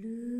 Blue